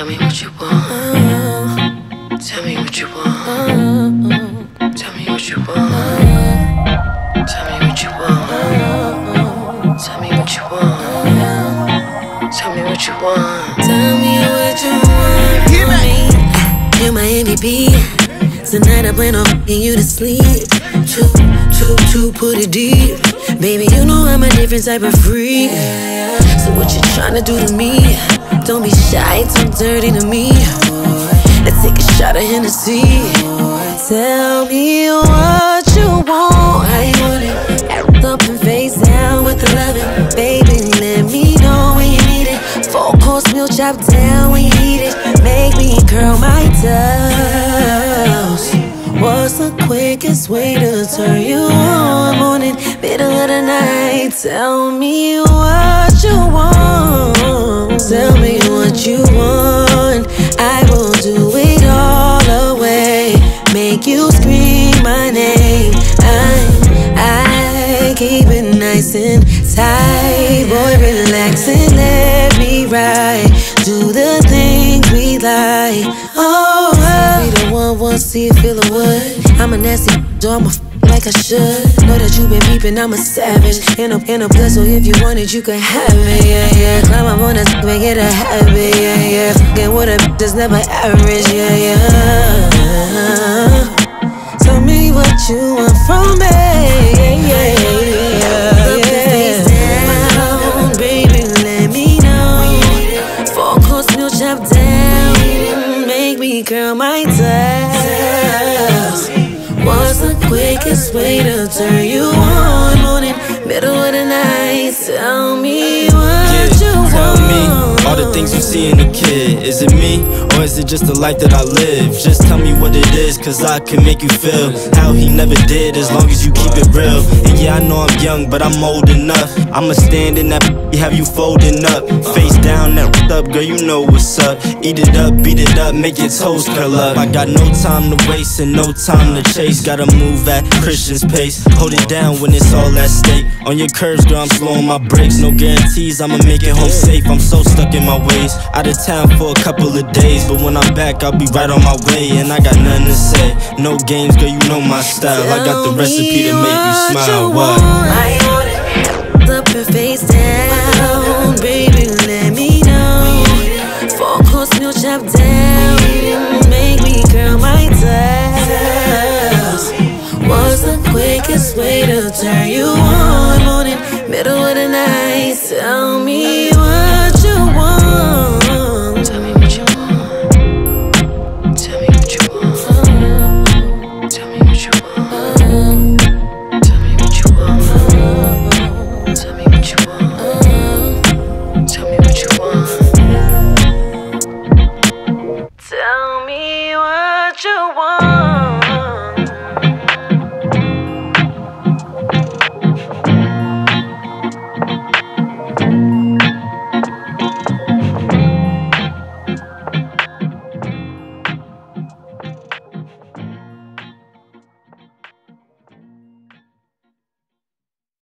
Tell me what you want. Tell me what you want. Tell me what you want. Tell me what you want. Tell me what you want. Tell me what you want. Tell me what you want from me. You're my MVP. Tonight I plan on fucking you to sleep. Two, two, two, put it deep. Baby, you know I'm a different type of freak. So what you tryna do to me? Don't be shy, too dirty to me. Let's take a shot of Hennessy. Tell me what you want. You want it? Up and face down with the loving. Baby, let me know when you need it. Four course meal chop down when you eat it. Make me curl my toes. What's the quickest way to turn you on? Morning, middle of the night. Tell me what what you want. I will do it all away. Make you scream my name. I, I keep it nice and tight. Boy, relax and let me ride. See it, feel the wood. I'm a nasty, so I'm a f- like I should. Know that you been peeping, I'm a savage. In a, in a plus, so if you want it, you can have it, yeah, yeah. Climb up on that, make it a habit, yeah, yeah. Fucking with a that's never average, yeah, yeah. Toes. What's the quickest way to turn you on? Morning, middle of the night. Tell me what you want. Me all the things you see in a kid. Is it me or is it just the life that I live? Just tell me what it is, cause I can make you feel how he never did as long as you keep it real. And yeah, I know I'm young, but I'm old enough. I'ma stand in that have you folding up. Face down, that up, girl, you know what's up. Eat it up, beat it up, make your toes curl up. I got no time to waste and no time to chase. Gotta move at Christian's pace. Hold it down when it's all at stake. On your curves, girl, I'm slowing my brakes. No guarantees, I'ma make it home safe. I'm so stuck in my ways. Out of town for a couple of days, but when I'm back, I'll be right on my way. And I got nothing to say. No games, girl, you know my style. I got the recipe to make you smile. What? I want it. Up and face down, baby, let me know. Four course meal chop down, make me curl my toes. What's the quickest way to turn you on? Morning, middle of the night. Tell me